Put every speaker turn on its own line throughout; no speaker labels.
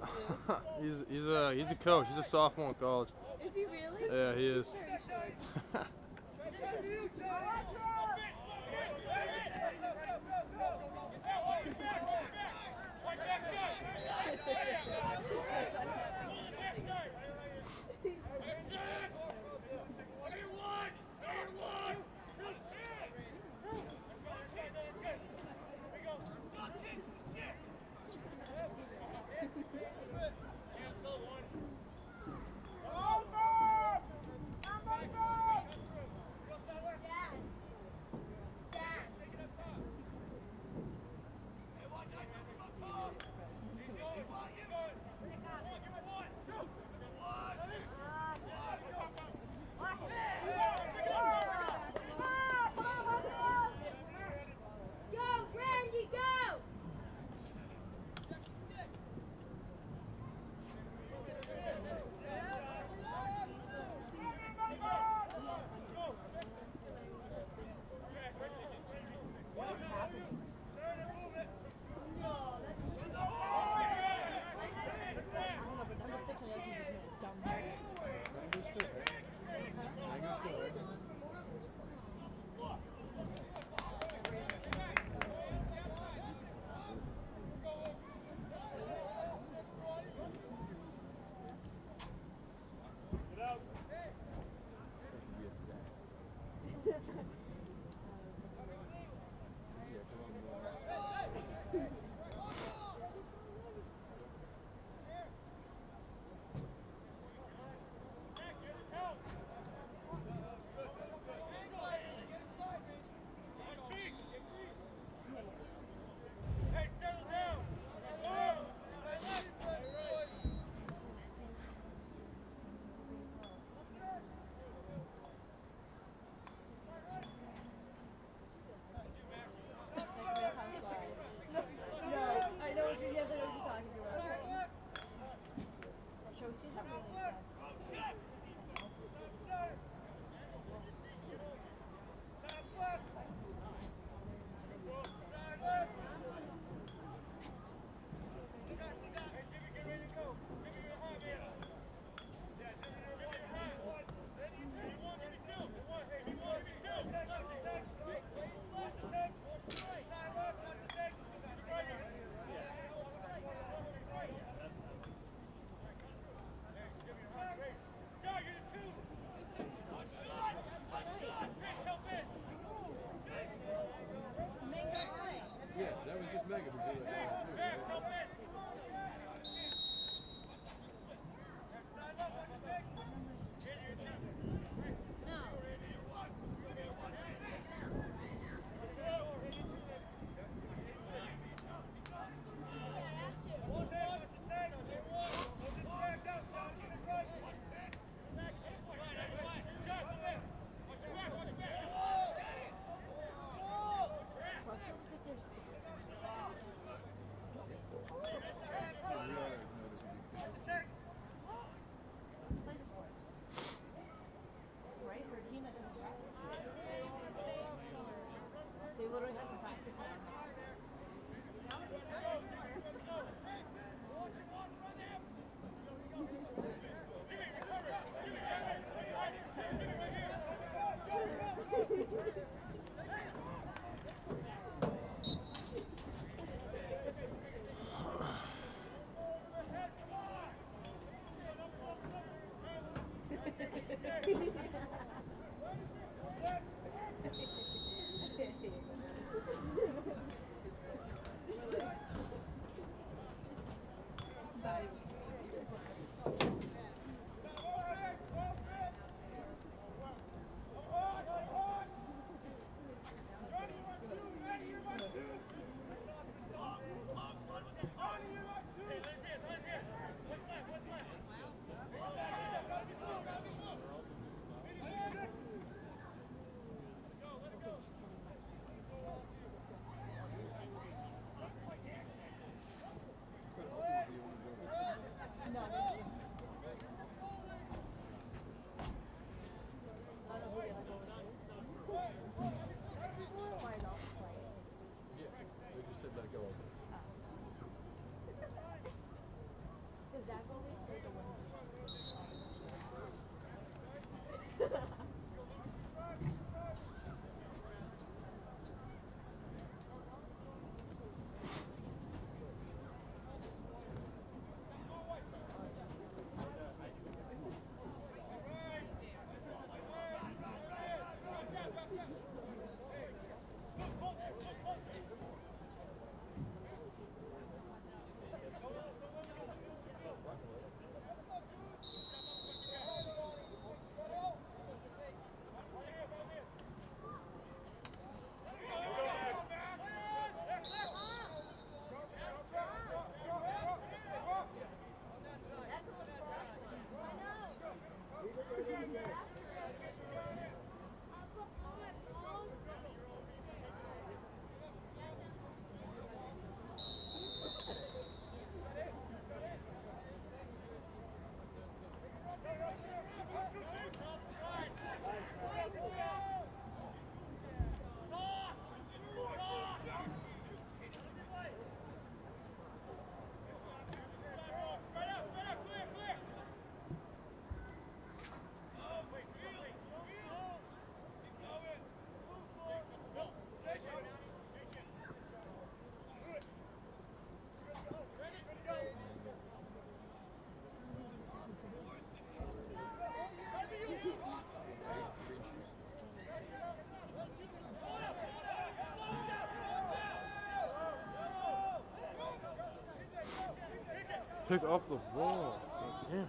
he's he's a he's a coach. He's a sophomore in college.
Is he really?
Yeah, he is. Pick up the ball. Damn.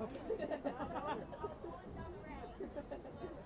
down the
ramp.